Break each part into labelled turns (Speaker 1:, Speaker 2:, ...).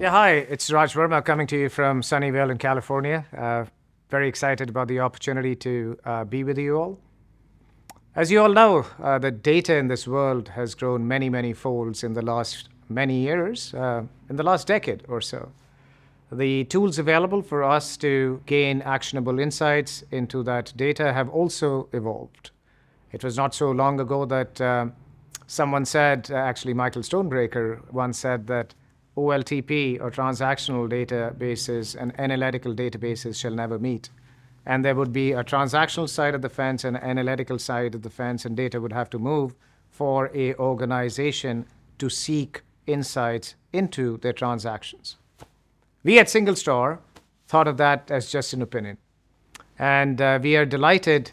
Speaker 1: Yeah, hi, it's Raj Verma coming to you from Sunnyvale in California. Uh, very excited about the opportunity to uh, be with you all. As you all know, uh, the data in this world has grown many, many folds in the last many years, uh, in the last decade or so. The tools available for us to gain actionable insights into that data have also evolved. It was not so long ago that uh, someone said, uh, actually, Michael Stonebraker once said that OLTP or transactional databases and analytical databases shall never meet. And there would be a transactional side of the fence and an analytical side of the fence, and data would have to move for a organization to seek insights into their transactions. We at SingleStore thought of that as just an opinion. And uh, we are delighted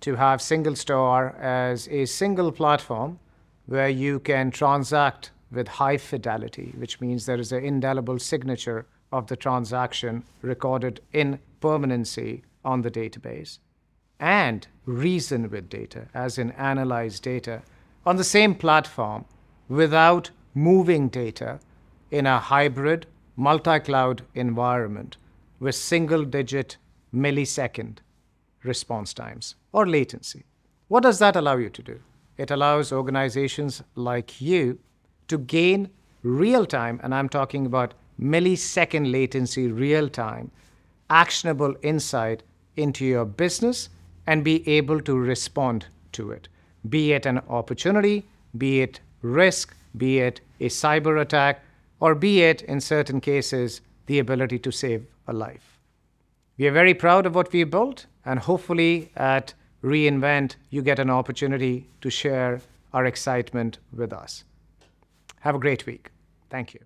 Speaker 1: to have SingleStore as a single platform where you can transact with high fidelity, which means there is an indelible signature of the transaction recorded in permanency on the database, and reason with data, as in analyze data, on the same platform without moving data in a hybrid multi cloud environment with single digit millisecond response times or latency. What does that allow you to do? It allows organizations like you to gain real time, and I'm talking about millisecond latency, real time, actionable insight into your business and be able to respond to it, be it an opportunity, be it risk, be it a cyber attack, or be it, in certain cases, the ability to save a life. We are very proud of what we built, and hopefully at reInvent, you get an opportunity to share our excitement with us. Have a great week. Thank you.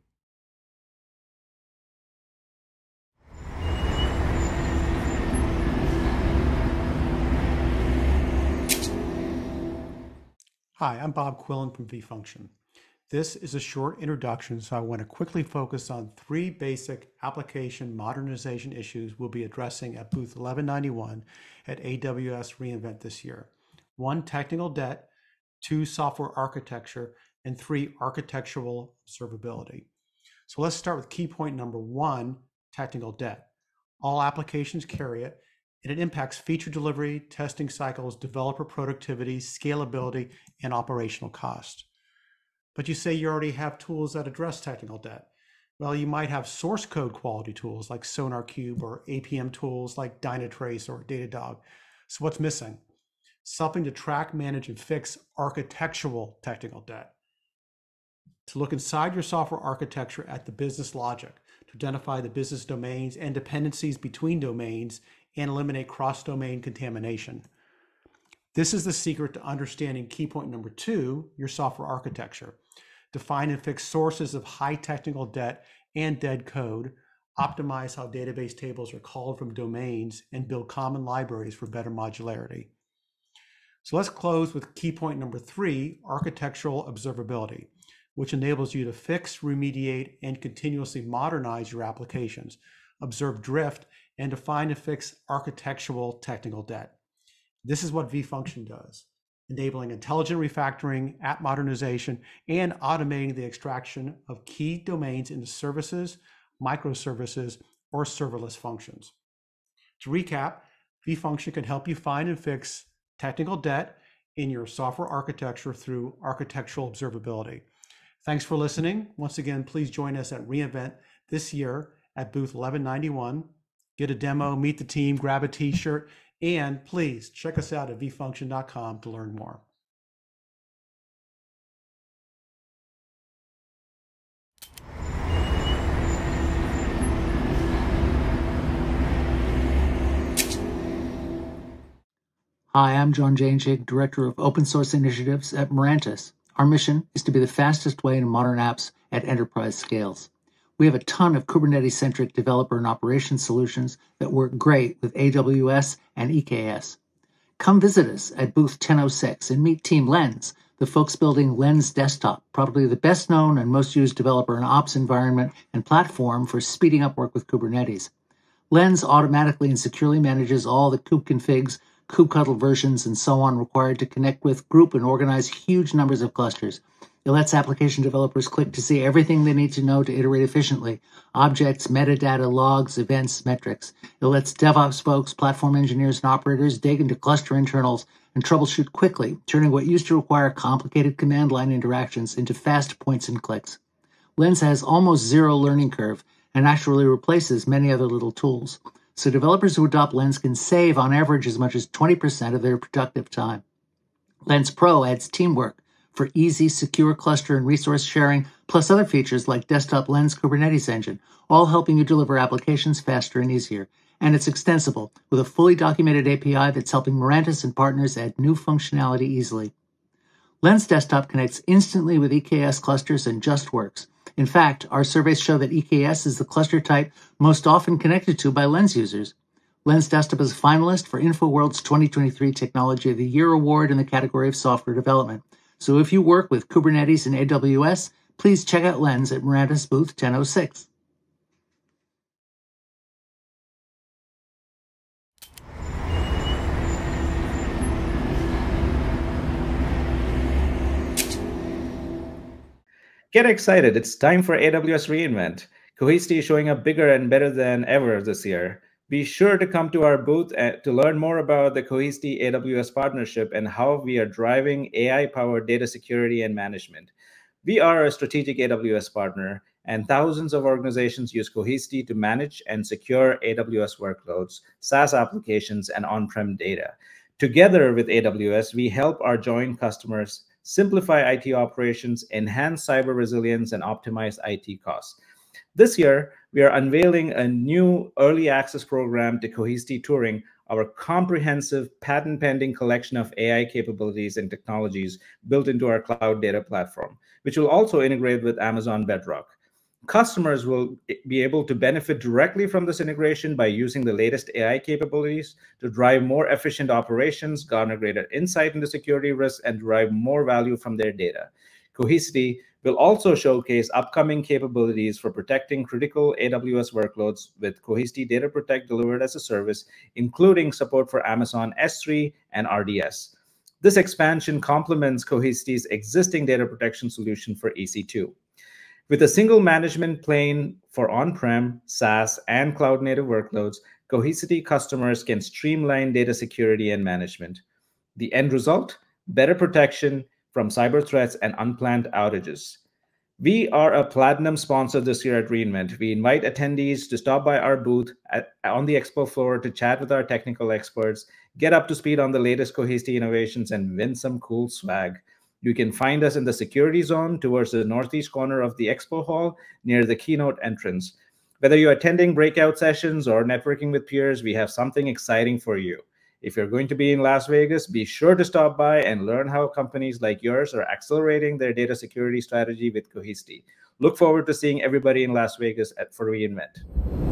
Speaker 2: Hi, I'm Bob Quillin from vFunction. This is a short introduction, so I want to quickly focus on three basic application modernization issues we'll be addressing at booth 1191 at AWS reInvent this year. One, technical debt, two, software architecture, and three, architectural observability. So let's start with key point number one, technical debt. All applications carry it, and it impacts feature delivery, testing cycles, developer productivity, scalability, and operational cost. But you say you already have tools that address technical debt. Well, you might have source code quality tools like SonarQube or APM tools like Dynatrace or Datadog. So what's missing? Something to track, manage, and fix architectural technical debt. To look inside your software architecture at the business logic, to identify the business domains and dependencies between domains and eliminate cross-domain contamination. This is the secret to understanding key point number two, your software architecture. Define and fix sources of high technical debt and dead code, optimize how database tables are called from domains, and build common libraries for better modularity. So let's close with key point number three, architectural observability, which enables you to fix, remediate, and continuously modernize your applications, observe drift, and define and fix architectural technical debt. This is what vFunction does, enabling intelligent refactoring, app modernization, and automating the extraction of key domains into services, microservices, or serverless functions. To recap, vFunction can help you find and fix technical debt in your software architecture through architectural observability. Thanks for listening. Once again, please join us at reInvent this year at booth 1191. Get a demo, meet the team, grab a t shirt, and please check us out at vfunction.com to learn more.
Speaker 3: Hi, I'm John Jainschigg, Director of Open Source Initiatives at Mirantis. Our mission is to be the fastest way in modern apps at enterprise scales. We have a ton of Kubernetes centric developer and operations solutions that work great with AWS and EKS. Come visit us at booth 1006 and meet Team Lens, the folks building Lens Desktop, probably the best known and most used developer and ops environment and platform for speeding up work with Kubernetes. Lens automatically and securely manages all the kubeconfigs, kubectl versions, and so on required to connect with, group, and organize huge numbers of clusters It lets application developers click to see everything they need to know to iterate efficiently objects, metadata, logs, events, metrics. It lets DevOps folks, platform engineers, and operators dig into cluster internals and troubleshoot quickly, turning what used to require complicated command line interactions into fast points and clicks. Lens has almost zero learning curve and actually replaces many other little tools. So developers who adopt Lens can save on average as much as 20% of their productive time. Lens Pro adds teamwork for easy, secure cluster and resource sharing, plus other features like Desktop Lens Kubernetes Engine, all helping you deliver applications faster and easier. And it's extensible with a fully documented API that's helping Mirantis and partners add new functionality easily. Lens Desktop connects instantly with EKS clusters and just works. In fact, our surveys show that EKS is the cluster type most often connected to by Lens users. Lens Desktop is a finalist for InfoWorld's 2023 Technology of the Year Award in the category of software development. So if you work with Kubernetes and AWS, please check out Lens at Mirantis booth 1006.
Speaker 4: Get excited. It's time for AWS reInvent. Cohesity is showing up bigger and better than ever this year. Be sure to come to our booth uh, to learn more about the Cohesity AWS partnership and how we are driving AI powered data security and management. We are a strategic AWS partner, and thousands of organizations use Cohesity to manage and secure AWS workloads, SaaS applications, and on prem data. Together with AWS, we help our joint customers simplify IT operations, enhance cyber resilience, and optimize IT costs. This year, we are unveiling a new early access program to Cohesity Turing, our comprehensive patent pending collection of AI capabilities and technologies built into our cloud data platform, which will also integrate with Amazon Bedrock. Customers will be able to benefit directly from this integration by using the latest AI capabilities to drive more efficient operations, garner greater insight into security risks, and derive more value from their data. Cohesity will also showcase upcoming capabilities for protecting critical AWS workloads with Cohesity Data Protect delivered as a service, including support for Amazon S3 and RDS. This expansion complements Cohesity's existing data protection solution for EC2. With a single management plane for on-prem, SaaS, and cloud-native workloads, Cohesity customers can streamline data security and management. The end result? Better protection from cyber threats and unplanned outages. We are a platinum sponsor this year at reInvent. We invite attendees to stop by our booth at, on the expo floor to chat with our technical experts, get up to speed on the latest Cohesity innovations, and win some cool swag. You can find us in the security zone towards the northeast corner of the expo hall near the keynote entrance. Whether you're attending breakout sessions or networking with peers, we have something exciting for you. If you're going to be in Las Vegas, be sure to stop by and learn how companies like yours are accelerating their data security strategy with Cohesity. Look forward to seeing everybody in Las Vegas at, for reInvent.